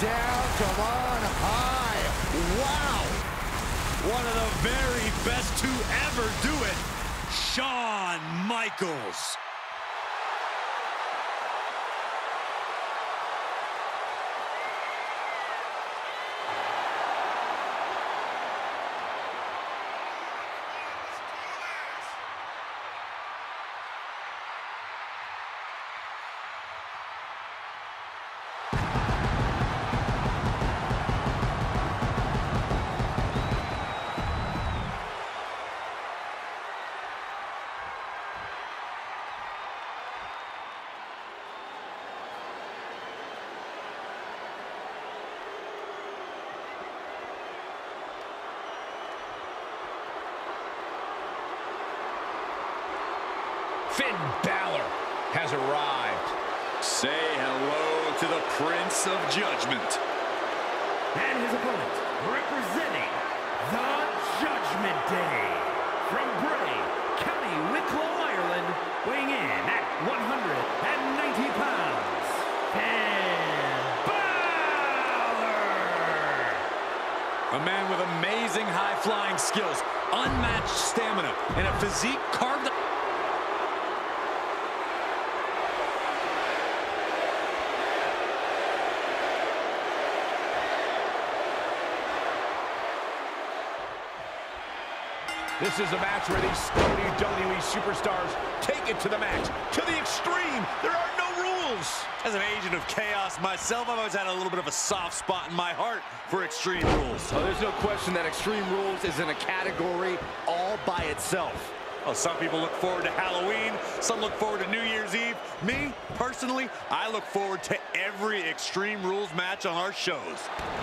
down from on high. Wow! One of the very best to ever do it, Shawn Michaels. Finn Balor has arrived. Say hello to the Prince of Judgment. And his opponent, representing the Judgment Day, from Bray, County Wicklow, Ireland, weighing in at 190 pounds, Finn Balor! A man with amazing high-flying skills, unmatched stamina, and a physique This is a match where these WWE superstars take it to the match, to the extreme. There are no rules. As an agent of chaos myself, I've always had a little bit of a soft spot in my heart for Extreme Rules. Oh, there's no question that Extreme Rules is in a category all by itself. Oh, some people look forward to Halloween, some look forward to New Year's Eve. Me, personally, I look forward to every Extreme Rules match on our shows.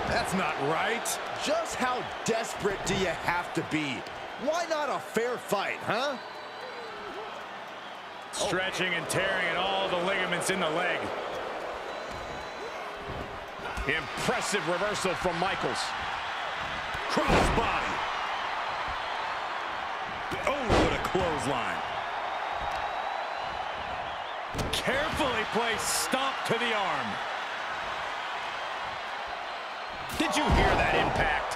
That's not right. Just how desperate do you have to be? Why not a fair fight, huh? Stretching and tearing at all the ligaments in the leg. Impressive reversal from Michaels. Crossbody. Oh, what a clothesline. Carefully placed stomp to the arm. Did you hear that impact?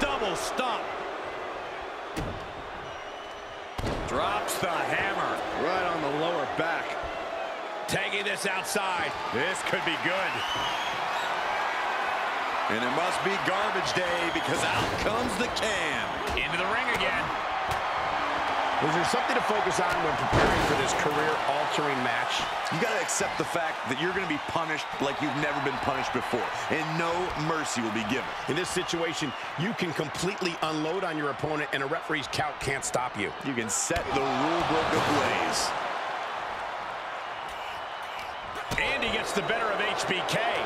Double stop. Drops the hammer. Right on the lower back. Taking this outside. This could be good. And it must be garbage day because out comes the can. Into the ring again. Is there something to focus on when preparing for this career-altering match? You got to accept the fact that you're going to be punished like you've never been punished before. And no mercy will be given. In this situation, you can completely unload on your opponent and a referee's count can't stop you. You can set the rule book ablaze. Andy gets the better of HBK.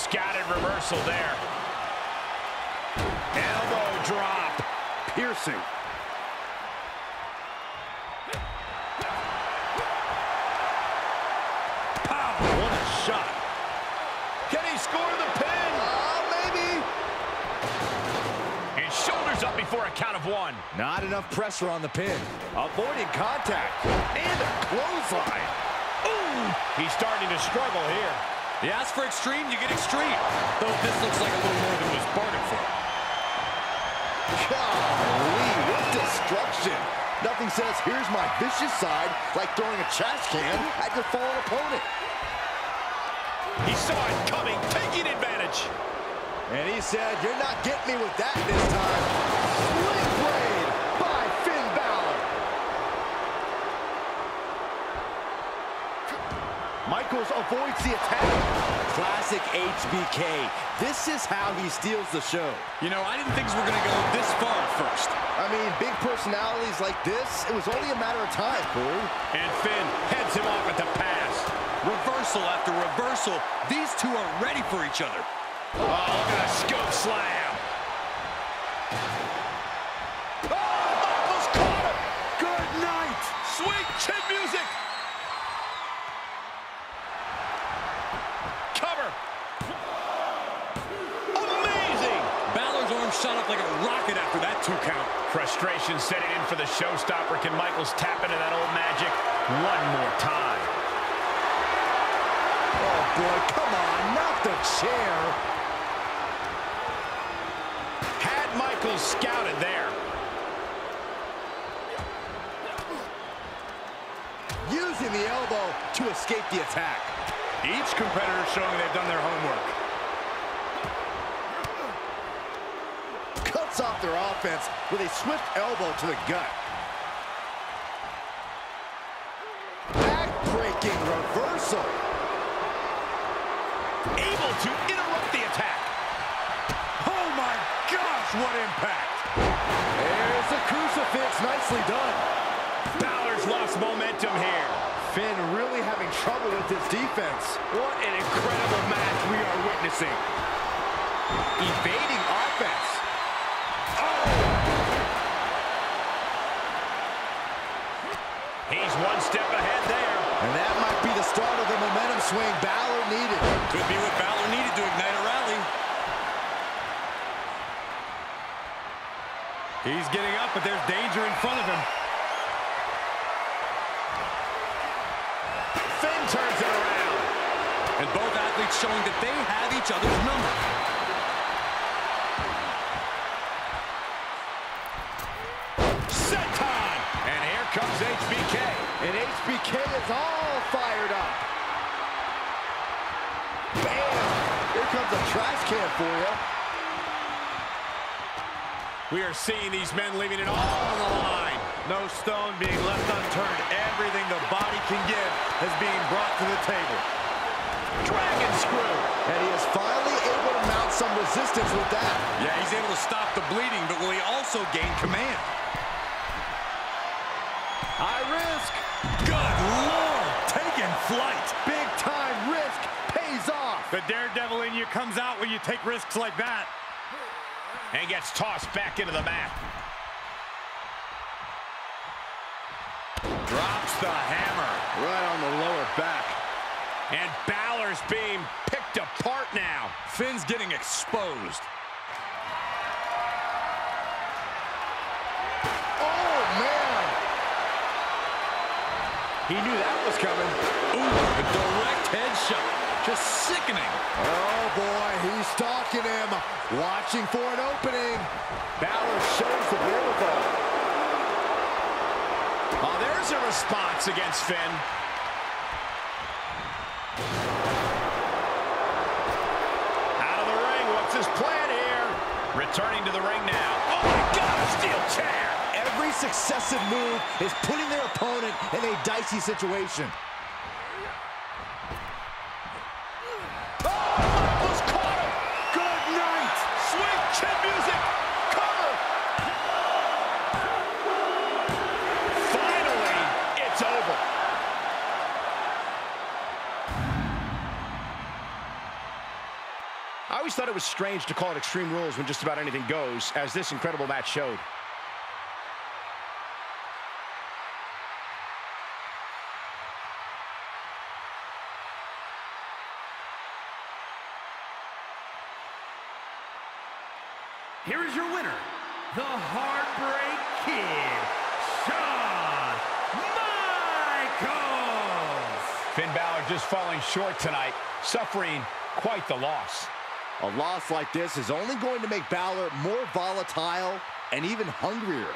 Scattered reversal there. Elbow drop. Piercing. Pow! What a shot. Can he score the pin? Uh, maybe. And shoulders up before a count of one. Not enough pressure on the pin. Avoiding contact. And a clothesline. Ooh! He's starting to struggle here. You ask for extreme, you get extreme. Though this looks like a little more than was bargained for. Golly, what destruction. Nothing says, here's my vicious side, like throwing a trash can at your fallen opponent. He saw it coming, taking advantage. And he said, you're not getting me with that this time. Sling blade by Finn Balor. Michaels avoids the attack. Classic HBK. This is how he steals the show. You know, I didn't think we were going to go this far at first. I mean, big personalities like this, it was only a matter of time, Corey. And Finn heads him off at the pass. Reversal after reversal. These two are ready for each other. Oh, look at a scoop slam. Oh, Michaels caught him. Good night. Sweet chin music. Frustration setting in for the showstopper. Can Michaels tap into that old magic one more time? Oh, boy, come on, not the chair. Had Michaels scouted there. Using the elbow to escape the attack. Each competitor showing they've done their homework. Cuts off their offense with a swift elbow to the gut. Back-breaking reversal. Able to interrupt the attack. Oh my gosh, what impact! There's the crucifix, nicely done. Balor's lost momentum here. Finn really having trouble with his defense. What an incredible match we are witnessing. Evading offense. One step ahead there. And that might be the start of the momentum swing Balor needed. Could be what Balor needed to ignite a rally. He's getting up, but there's danger in front of him. Finn turns it around. And both athletes showing that they have each other's number. Senton. And here comes HBK. And HBK is all fired up. Bam! Here comes a trash can for you. We are seeing these men leaving it all on the line. No stone being left unturned. Everything the body can give is being brought to the table. Dragon screw. And he is finally able to mount some resistance with that. Yeah, he's able to stop the bleeding, but will he also gain command? High risk. Good Lord! Taking flight. Big time risk pays off. The daredevil in you comes out when you take risks like that. And gets tossed back into the mat. Drops the hammer. Right on the lower back. And Balor's being picked apart now. Finn's getting exposed. He knew that was coming. Ooh, a direct headshot. Just sickening. Oh, boy, he's stalking him. Watching for an opening. Balor shows the wherewithal. Oh, there's a response against Finn. Out of the ring, what's his plan here? Returning to the ring now. Oh my God, a steel chair! Every successive move is putting their opponent in a dicey situation. Oh. I always thought it was strange to call it Extreme Rules when just about anything goes, as this incredible match showed. Here is your winner, the Heartbreak Kid, Shawn Michaels. Finn Balor just falling short tonight, suffering quite the loss. A loss like this is only going to make Balor more volatile and even hungrier.